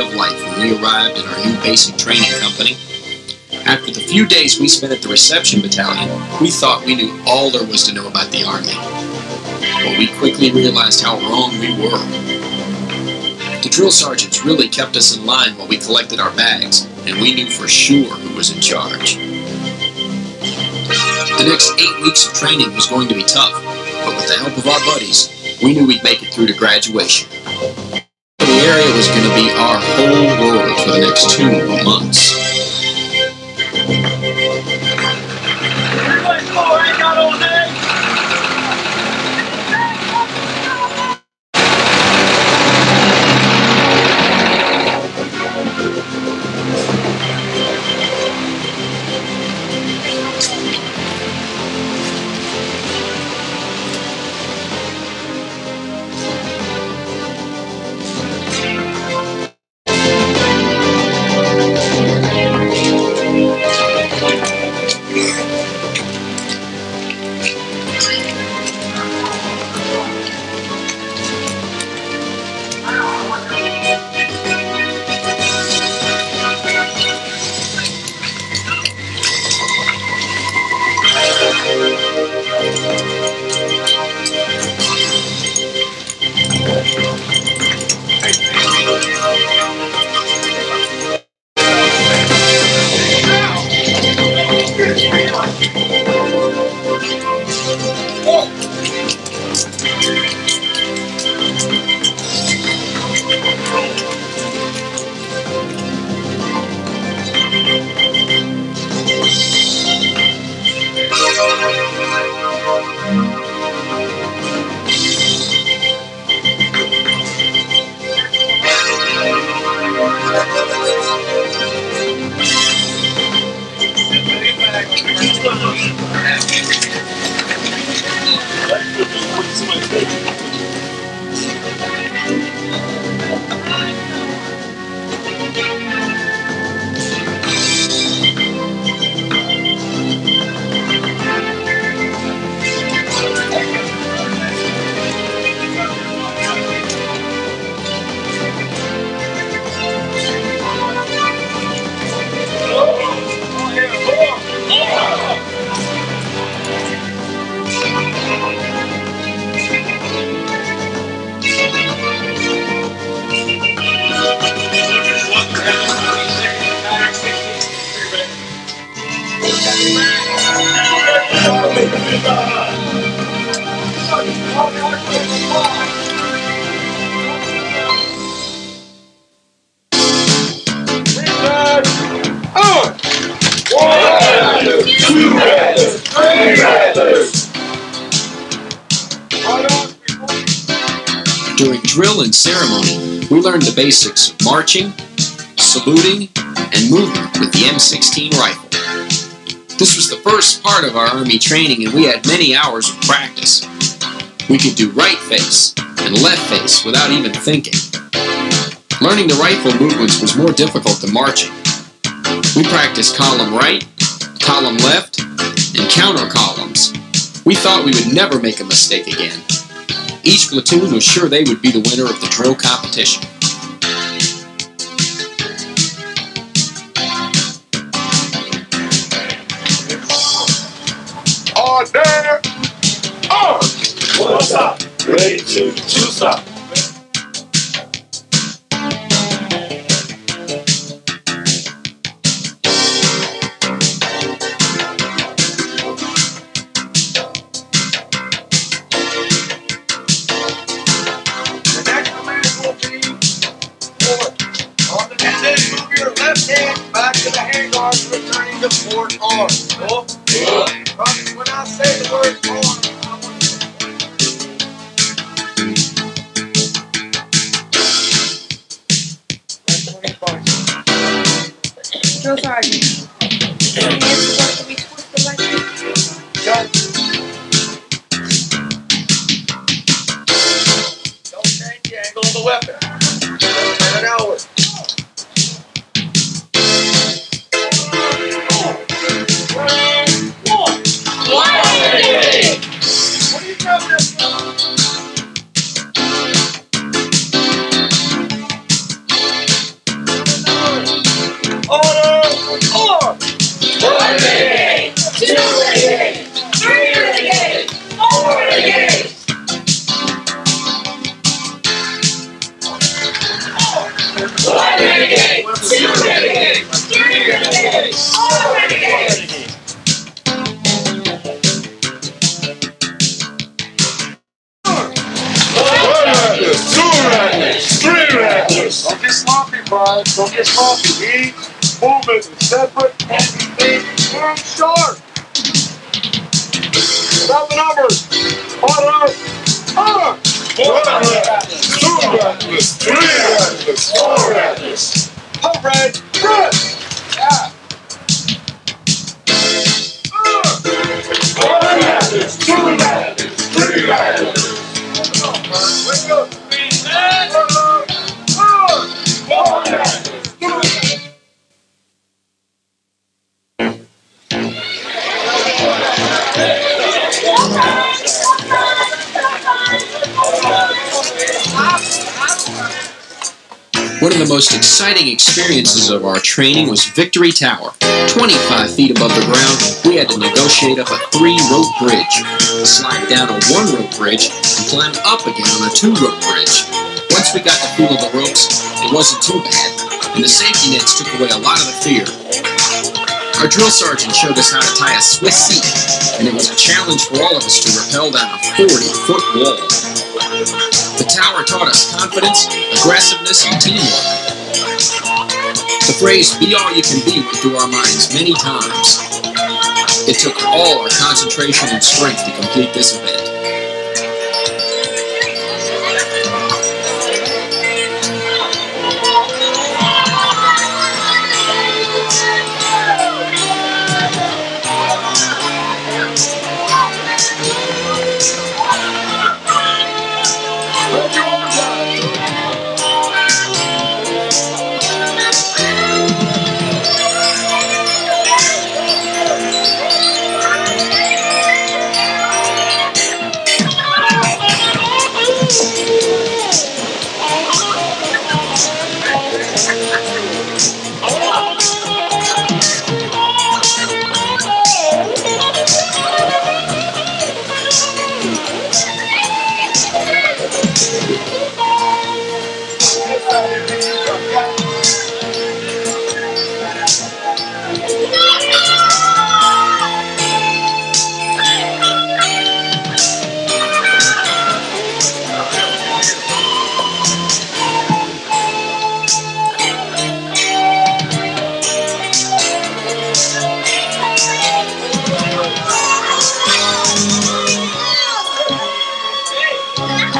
of life when we arrived at our new basic training company. After the few days we spent at the reception battalion, we thought we knew all there was to know about the Army. But we quickly realized how wrong we were. The drill sergeants really kept us in line while we collected our bags, and we knew for sure who was in charge. The next eight weeks of training was going to be tough, but with the help of our buddies, we knew we'd make it through to graduation. Area was going to be our whole world for the next two months. And ceremony, we learned the basics of marching, saluting, and movement with the M16 rifle. This was the first part of our Army training, and we had many hours of practice. We could do right face and left face without even thinking. Learning the rifle movements was more difficult than marching. We practiced column right, column left, and counter columns. We thought we would never make a mistake again. Each platoon was sure they would be the winner of the drill competition. Order! Stop. Ready to stop. Don't get sloppy, Brian. Don't get sloppy. Each movement separate and distinct and sharp. Seven numbers. Order. Order. One reckless, two reckless, three reckless, four reckless. Pump red. Good. Yeah. One reckless, two reckless, three reckless. Wake up. Order. Order. One of the most exciting experiences of our training was Victory Tower. 25 feet above the ground, we had to negotiate up a three-rope bridge, slide down a one-rope bridge, and climb up again on a two-rope bridge. Once we got the feel of the ropes, it wasn't too bad, and the safety nets took away a lot of the fear. Our drill sergeant showed us how to tie a Swiss seat, and it was a challenge for all of us to rappel down a 40-foot wall. The tower taught us confidence, aggressiveness, and teamwork. The phrase be all you can be went through our minds many times. It took all our concentration and strength to complete this event.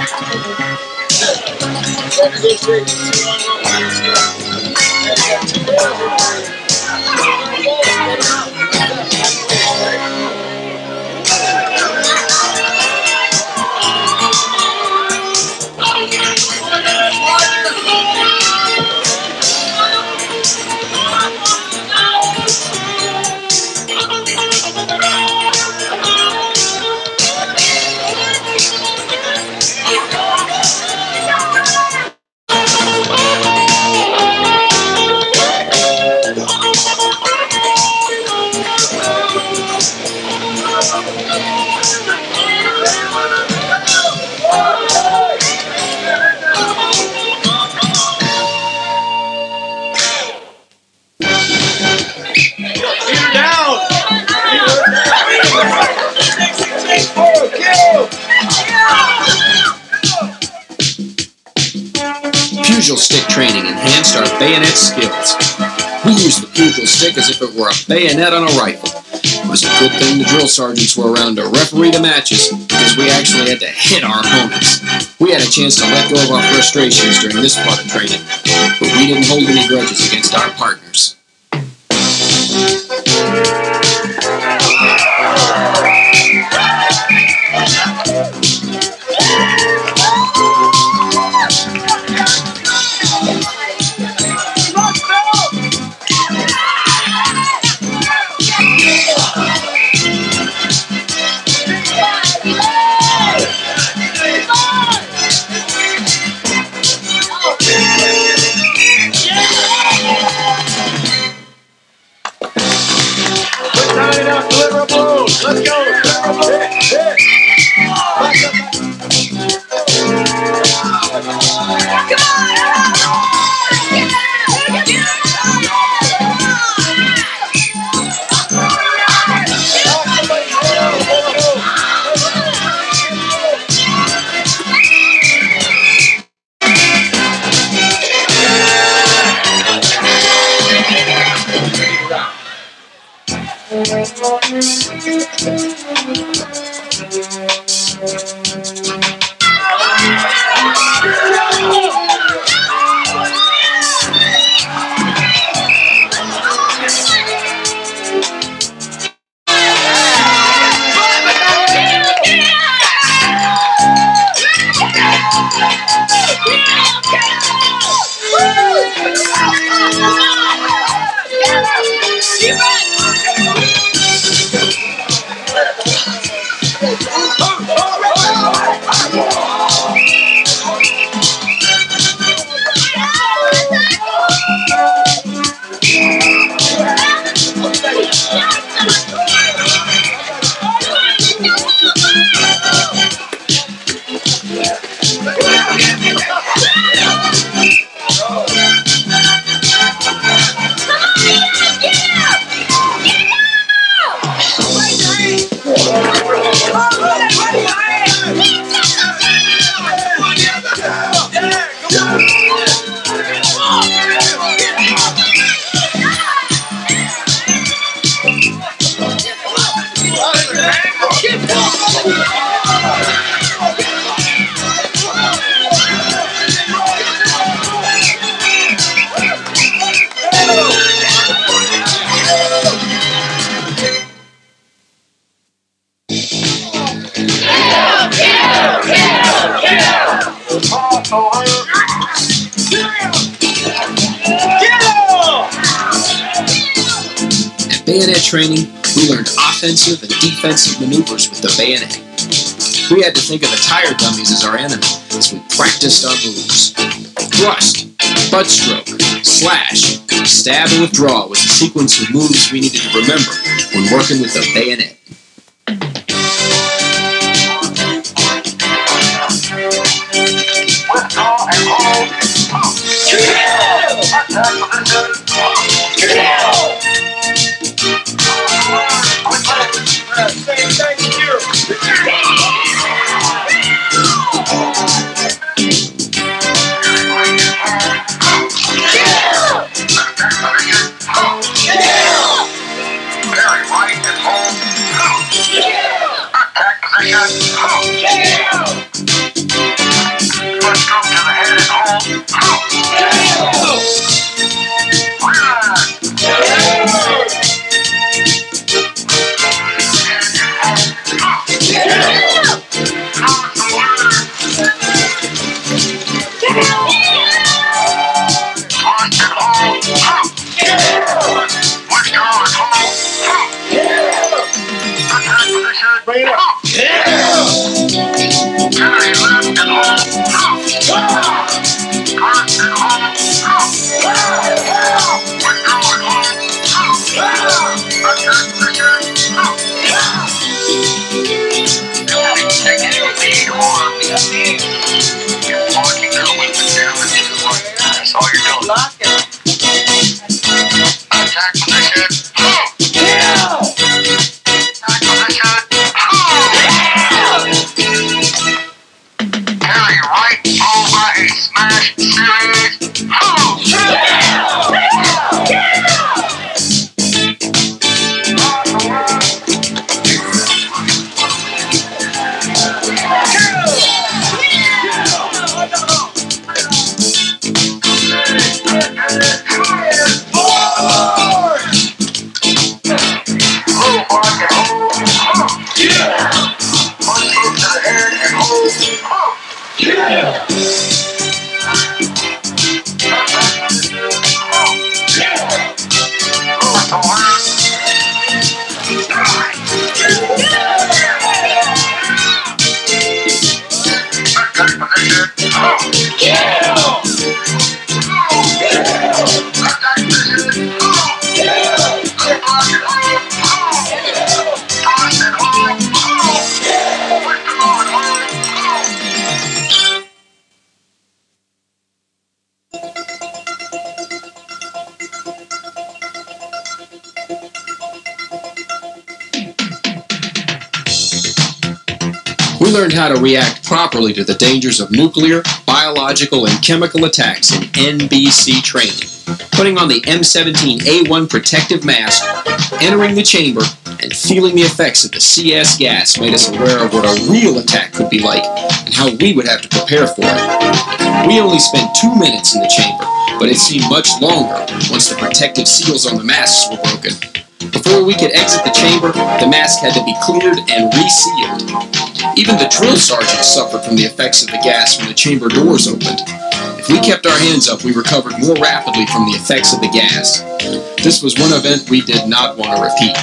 Arms out. Down. Pugil stick training enhanced our bayonet skills. We used the pugil stick as if it were a bayonet on a rifle. It was a good thing the drill sergeants were around to referee the matches because we actually had to hit our opponents. We had a chance to let go of our frustrations during this part of training, but we didn't hold any grudges against our partners thank you. Training, we learned offensive and defensive maneuvers with the bayonet. We had to think of the tire dummies as our enemy as we practiced our moves. Thrust, butt stroke, slash, stab, and withdraw was the sequence of moves we needed to remember when working with the bayonet. We learned how to react properly to the dangers of nuclear, biological, and chemical attacks in NBC training. Putting on the M17A1 protective mask, entering the chamber, and feeling the effects of the CS gas made us aware of what a real attack could be like and how we would have to prepare for it. We only spent two minutes in the chamber, but it seemed much longer once the protective seals on the masks were broken. Before we could exit the chamber, the mask had to be cleared and resealed. Even the drill sergeant suffered from the effects of the gas when the chamber doors opened. If we kept our hands up, we recovered more rapidly from the effects of the gas. This was one event we did not want to repeat,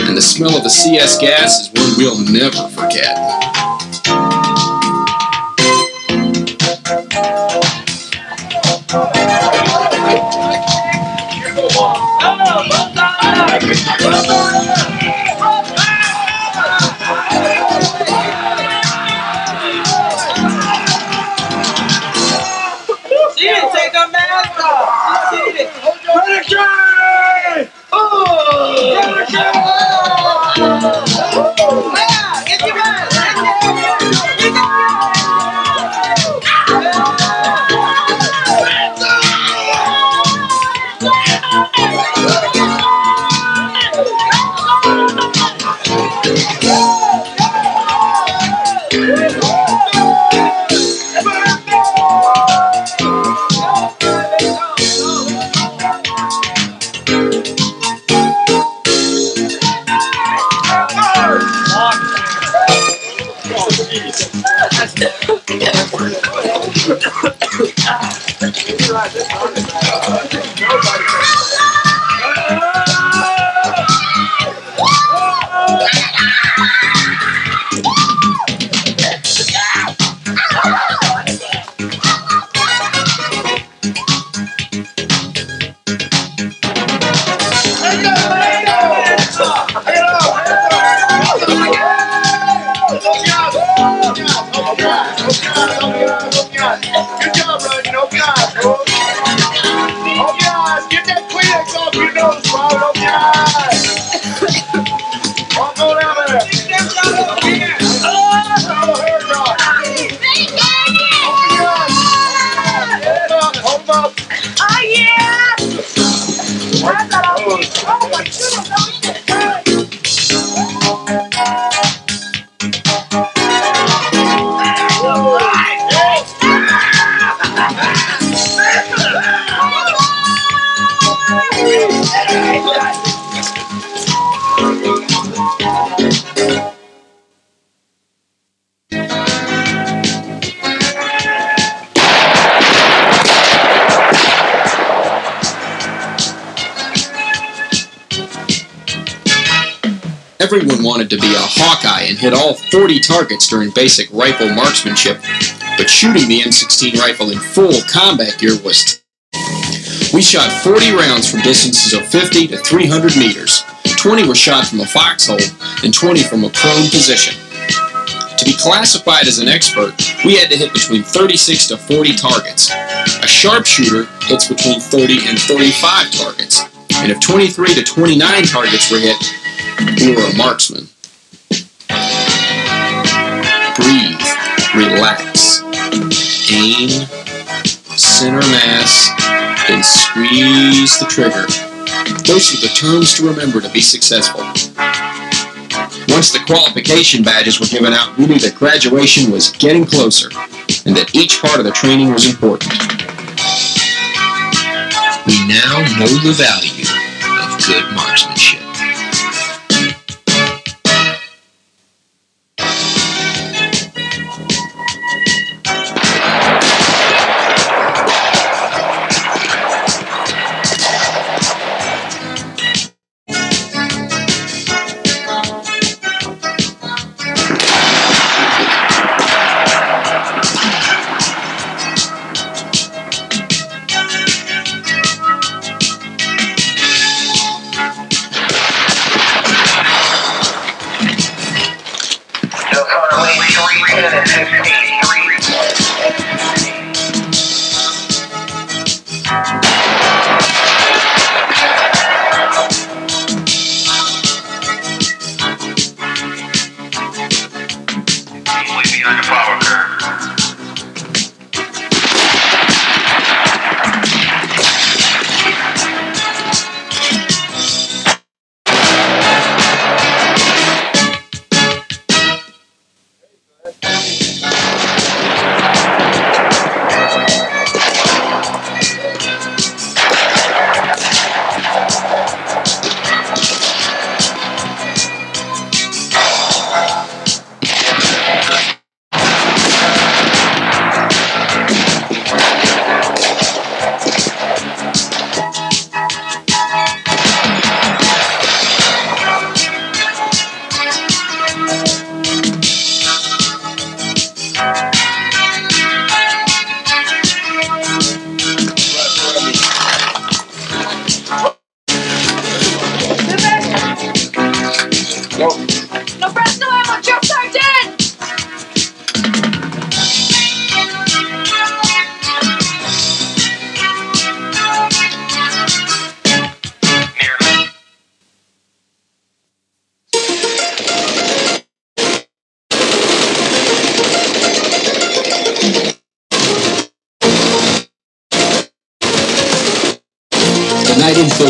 and the smell of the CS gas is one we'll never forget. She to be a Hawkeye and hit all 40 targets during basic rifle marksmanship, but shooting the M16 rifle in full combat gear was We shot 40 rounds from distances of 50 to 300 meters. 20 were shot from a foxhole and 20 from a prone position. To be classified as an expert, we had to hit between 36 to 40 targets. A sharpshooter hits between 30 and 35 targets. And if 23 to 29 targets were hit, we were a marksman. Relax, aim, center mass, then squeeze the trigger. Those are the terms to remember to be successful. Once the qualification badges were given out, we knew that graduation was getting closer and that each part of the training was important. We now know the value of good marksmanship.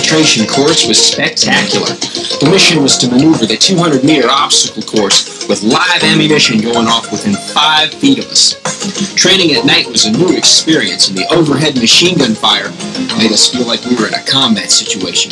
Infiltration course was spectacular. The mission was to maneuver the 200 meter obstacle course with live ammunition going off within five feet of us. Training at night was a new experience, and the overhead machine gun fire made us feel like we were in a combat situation.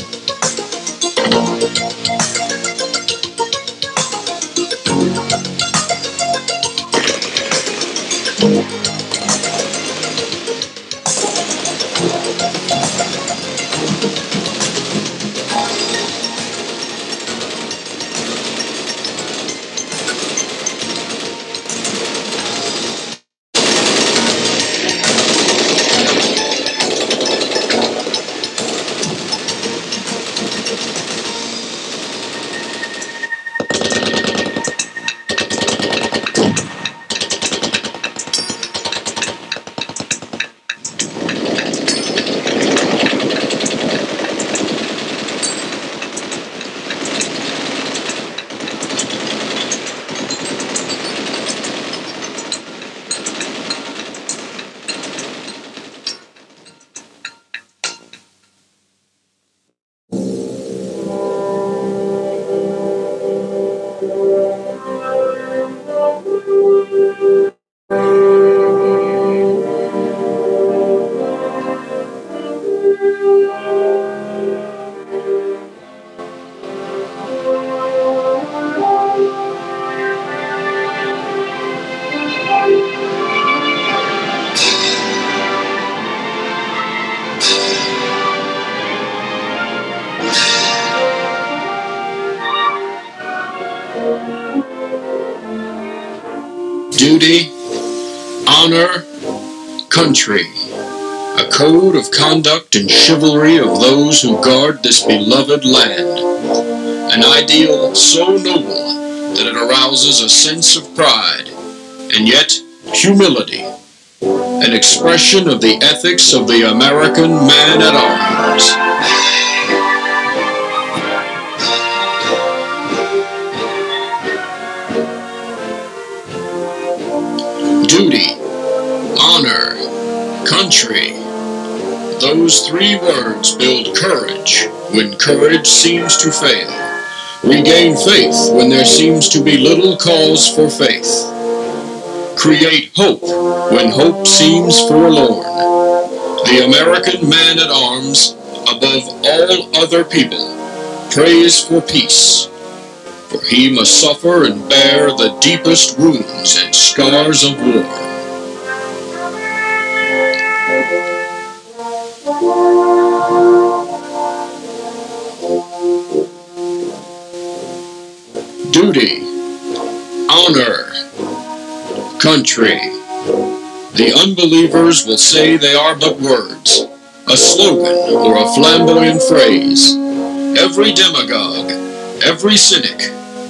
Country. A code of conduct and chivalry of those who guard this beloved land. An ideal so noble that it arouses a sense of pride, and yet humility. An expression of the ethics of the American man at arms. Those three words build courage when courage seems to fail. Regain faith when there seems to be little cause for faith. Create hope when hope seems forlorn. The American man at arms, above all other people, prays for peace. For he must suffer and bear the deepest wounds and scars of war. Duty, honor, country. The unbelievers will say they are but words, a slogan or a flamboyant phrase. Every demagogue, every cynic,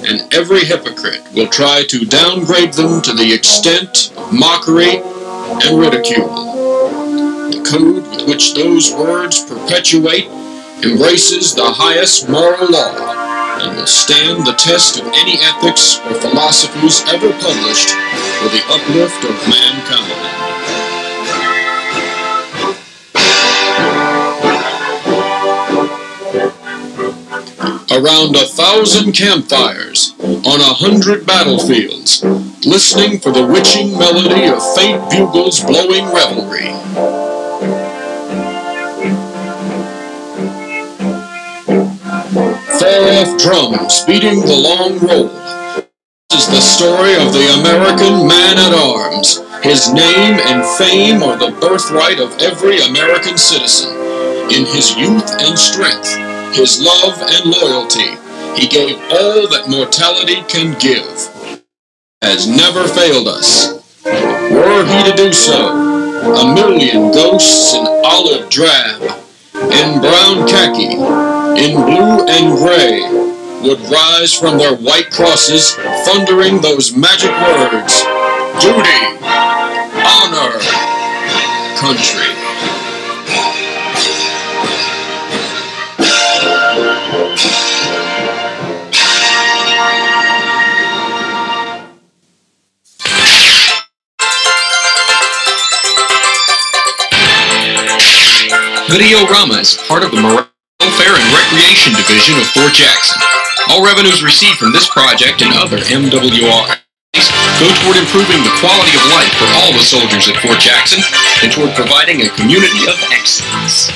and every hypocrite will try to downgrade them to the extent of mockery and ridicule. The code with which those words perpetuate embraces the highest moral law and will stand the test of any ethics or philosophies ever published for the uplift of mankind. Around a thousand campfires, on a hundred battlefields, listening for the witching melody of faint bugles blowing reveille. Far-off drums beating the long roll. This is the story of the American man at arms. His name and fame are the birthright of every American citizen. In his youth and strength, his love and loyalty, he gave all that mortality can give. Has never failed us. Were he to do so, a million ghosts in olive drab, in brown khaki, in blue and gray, would rise from their white crosses, thundering those magic words duty, honor, country. Videorama is part of the Welfare and Recreation Division of Fort Jackson. All revenues received from this project and other MWR go toward improving the quality of life for all the soldiers at Fort Jackson and toward providing a community of excellence.